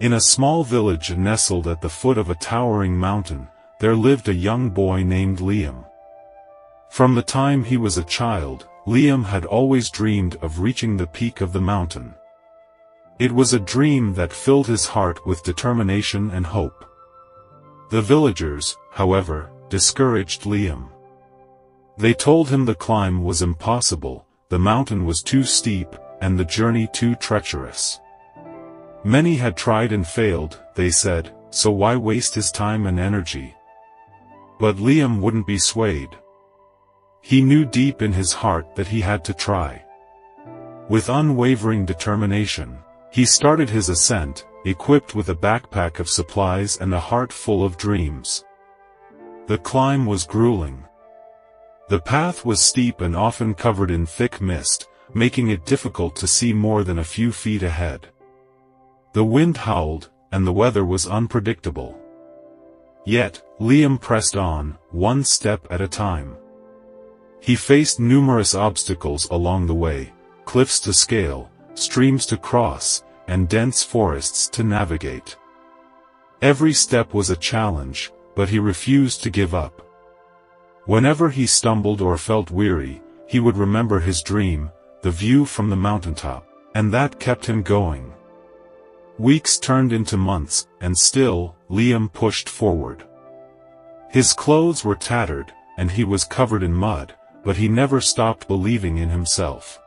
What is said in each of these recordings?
In a small village nestled at the foot of a towering mountain, there lived a young boy named Liam. From the time he was a child, Liam had always dreamed of reaching the peak of the mountain. It was a dream that filled his heart with determination and hope. The villagers, however, discouraged Liam. They told him the climb was impossible, the mountain was too steep, and the journey too treacherous. Many had tried and failed, they said, so why waste his time and energy? But Liam wouldn't be swayed. He knew deep in his heart that he had to try. With unwavering determination, he started his ascent, equipped with a backpack of supplies and a heart full of dreams. The climb was grueling. The path was steep and often covered in thick mist, making it difficult to see more than a few feet ahead. The wind howled, and the weather was unpredictable. Yet, Liam pressed on, one step at a time. He faced numerous obstacles along the way, cliffs to scale, streams to cross, and dense forests to navigate. Every step was a challenge, but he refused to give up. Whenever he stumbled or felt weary, he would remember his dream, the view from the mountaintop, and that kept him going. Weeks turned into months, and still, Liam pushed forward. His clothes were tattered, and he was covered in mud, but he never stopped believing in himself.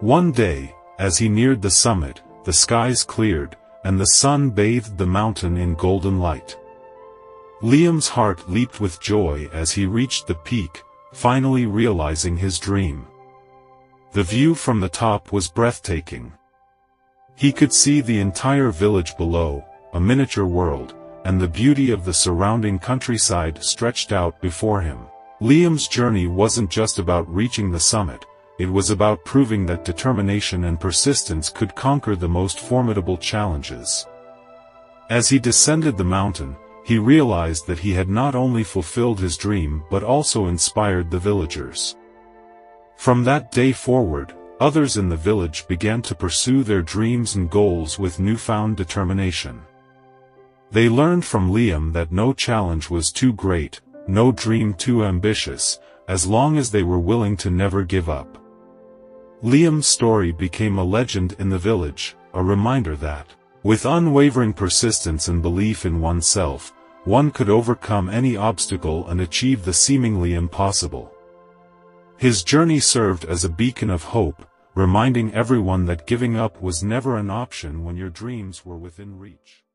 One day, as he neared the summit, the skies cleared, and the sun bathed the mountain in golden light. Liam's heart leaped with joy as he reached the peak, finally realizing his dream. The view from the top was breathtaking. He could see the entire village below, a miniature world, and the beauty of the surrounding countryside stretched out before him. Liam's journey wasn't just about reaching the summit, it was about proving that determination and persistence could conquer the most formidable challenges. As he descended the mountain, he realized that he had not only fulfilled his dream but also inspired the villagers. From that day forward, Others in the village began to pursue their dreams and goals with newfound determination. They learned from Liam that no challenge was too great, no dream too ambitious, as long as they were willing to never give up. Liam's story became a legend in the village, a reminder that, with unwavering persistence and belief in oneself, one could overcome any obstacle and achieve the seemingly impossible. His journey served as a beacon of hope, reminding everyone that giving up was never an option when your dreams were within reach.